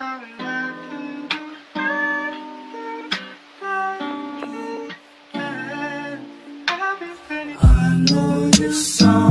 I know you saw.